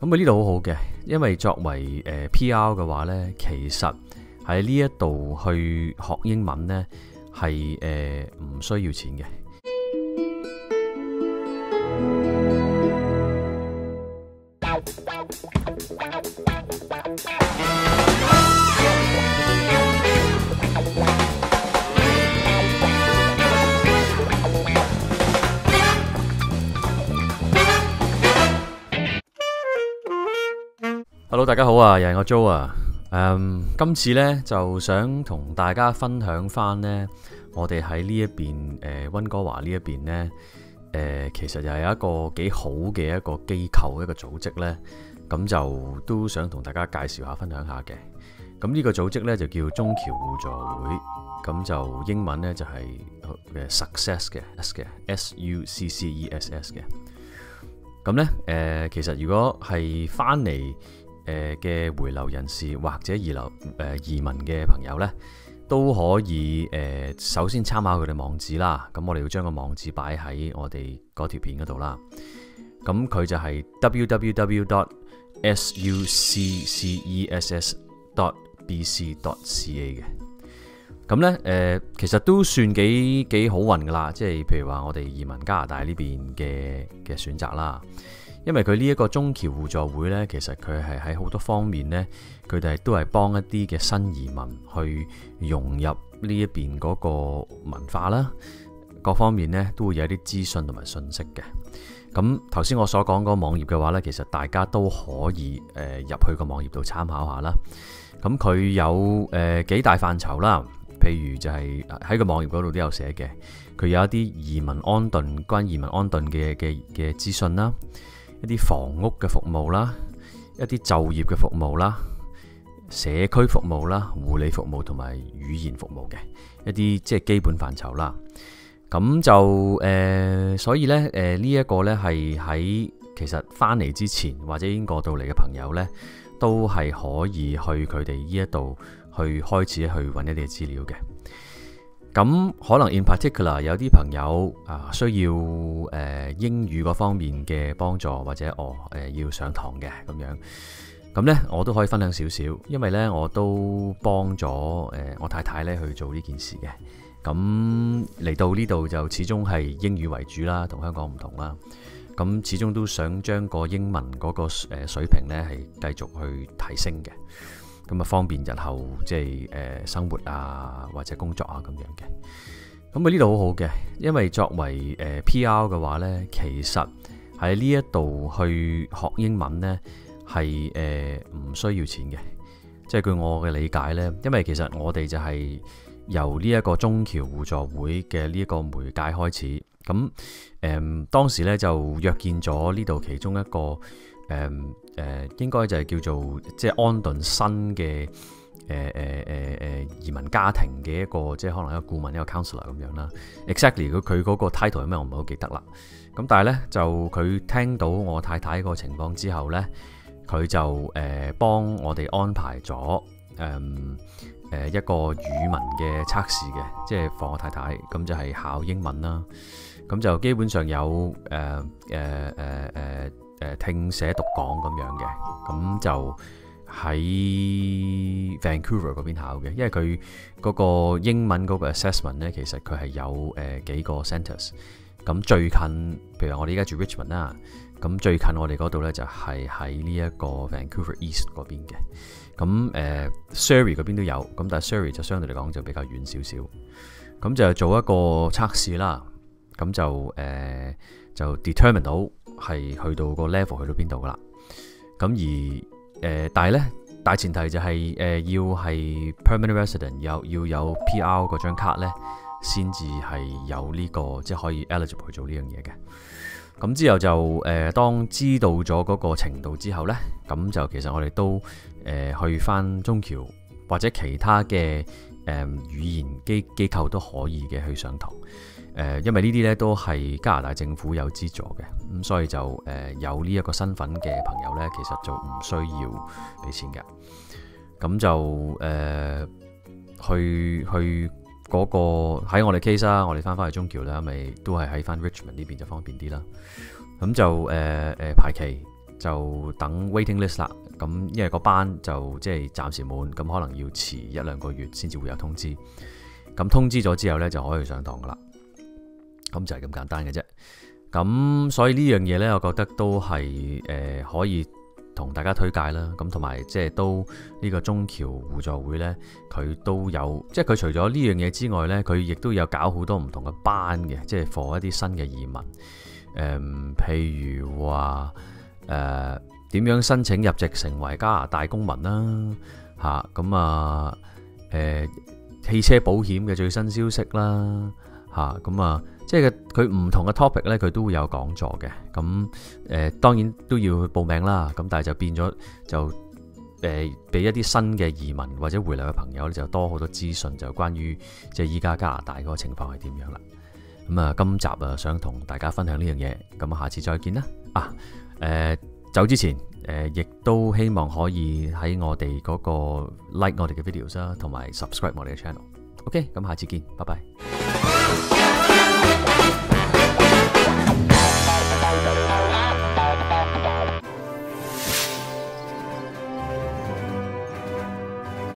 咁啊呢度好好嘅，因为作为诶 PR 嘅话呢，其实喺呢一度去学英文呢，系诶唔需要钱嘅。Hello，大家好啊，又係我 Jo 啊。誒，今次呢，就想同大家分享翻呢，我哋喺呢一邊誒溫哥華呢一邊呢，誒其實又係一個幾好嘅一個機構一個組織呢。咁就都想同大家介紹下分享下嘅。咁呢個組織呢，就叫中僑互助會，咁就英文呢，就係嘅 success 嘅 S 嘅 S U C C E S S 嘅。咁呢，誒其實如果係翻嚟诶嘅回流人士或者移流誒移民嘅朋友呢，都可以誒首先參考佢哋網址啦。咁我哋要將個網址擺喺我哋嗰條片嗰度啦。咁佢就係 www.success.bc.ca 嘅。咁呢，誒其實都算幾幾好運噶啦。即係譬如話我哋移民加拿大呢邊嘅嘅選擇啦。因為佢呢一個中僑互助會呢，其實佢係喺好多方面呢，佢哋都係幫一啲嘅新移民去融入呢一邊嗰個文化啦，各方面呢，都會有啲資訊同埋信息嘅。咁頭先我所講嗰個網頁嘅話呢，其實大家都可以誒入去個網頁度參考下啦。咁佢有誒幾大範疇啦，譬如就係喺個網頁嗰度都有寫嘅，佢有一啲移民安頓關移民安頓嘅嘅嘅資訊啦。一啲房屋嘅服務啦，一啲就業嘅服務啦，社區服務啦，護理服務同埋語言服務嘅一啲即係基本範疇啦。咁就誒、所以呢，誒、呢、一個呢係喺其實翻嚟之前或者已經過到嚟嘅朋友呢，都係可以去佢哋呢一度去開始去揾一啲資料嘅。咁可能 in particular 有啲朋友啊需要诶、英语嗰方面嘅幫助，或者哦诶、要上堂嘅咁樣，咁呢，我都可以分享少少，因為呢，我都幫咗诶、我太太呢去做呢件事嘅。咁嚟到呢度就始終係英語為主啦，同香港唔同啦。咁始終都想將個英文嗰個誒水平呢係繼續去提升嘅。咁啊，方便日後即係誒生活啊，或者工作啊咁樣嘅。咁啊，呢度好好嘅，因為作為誒 PR 嘅話呢，其實喺呢一度去學英文呢，係誒唔需要錢嘅。即係據我嘅理解呢，因為其實我哋就係由呢一個中僑互助會嘅呢一個媒介開始。咁誒當時呢就約見咗呢度其中一個。誒、嗯、誒、呃，應該就係叫做即係安頓新嘅誒誒誒誒移民家庭嘅一個即係可能一個顧問一個 counselor 咁樣啦。Exactly 佢佢嗰個 title 係咩？我唔係好記得啦。咁但係咧就佢聽到我太太個情況之後咧，佢就誒、呃、幫我哋安排咗誒誒一個語文嘅測試嘅，即係放我太太咁就係考英文啦。咁就基本上有誒誒誒誒。誒聽寫讀講咁樣嘅，咁就喺 Vancouver 嗰邊考嘅，因為佢嗰個英文嗰個 assessment 咧，其實佢係有誒幾個 centers。咁最近，譬如我哋而家住 Richmond 啦，咁最近我哋嗰度咧就係喺呢一個 Vancouver East 嗰邊嘅。咁誒 Surrey 嗰邊都有，咁但係 Surrey 就相對嚟講就比較遠少少。咁就做一個測試啦，咁就誒、就 determine 到。係去到個 level 去到邊度噶啦？咁而誒、但係咧大前提就係、是、誒、要係 permanent resident 有要有 PR 嗰張卡咧，先至係有呢、這個即係可以 eligible 去做呢樣嘢嘅。咁之後就誒、呃，當知道咗嗰個程度之後咧，咁就其實我哋都誒、去翻中橋或者其他嘅誒、呃、語言機機構都可以嘅去上堂。誒，因為呢啲咧都係加拿大政府有資助嘅，咁所以就誒有呢一個身份嘅朋友呢，其實就唔需要俾錢嘅。咁就誒、去去嗰、個喺我哋 case 啦，我哋翻翻去中橋啦，咪都係喺翻 Richmond 呢邊就方便啲啦。咁就誒誒、排期就等 waiting list 啦。咁因為個班就即係暫時滿，咁可能要遲一兩個月先至會有通知。咁通知咗之後呢，就可以上堂噶啦。咁就係咁簡單嘅啫。咁所以呢樣嘢呢，我覺得都係誒、呃、可以同大家推介啦。咁同埋即係都呢個中僑互助會呢，佢都有即係佢除咗呢樣嘢之外呢，佢亦都有搞好多唔同嘅班嘅，即係 for 一啲新嘅移民。誒、呃，譬如話誒。呃點樣申請入籍成為加拿大公民啦？吓咁啊，誒、呃、汽車保險嘅最新消息啦，嚇咁啊，即係佢唔同嘅 topic 咧，佢都會有講座嘅。咁誒、呃、當然都要去報名啦。咁但係就變咗就誒俾、一啲新嘅移民或者回流嘅朋友咧，就多好多資訊，就關於即係依家加拿大嗰個情況係點樣啦。咁啊，今集啊想同大家分享呢樣嘢，咁下次再見啦。啊誒。走之前，誒、亦都希望可以喺我哋嗰個 like 我哋嘅 videos 啦，同埋 subscribe 我哋嘅 channel。OK，咁下次見，拜拜。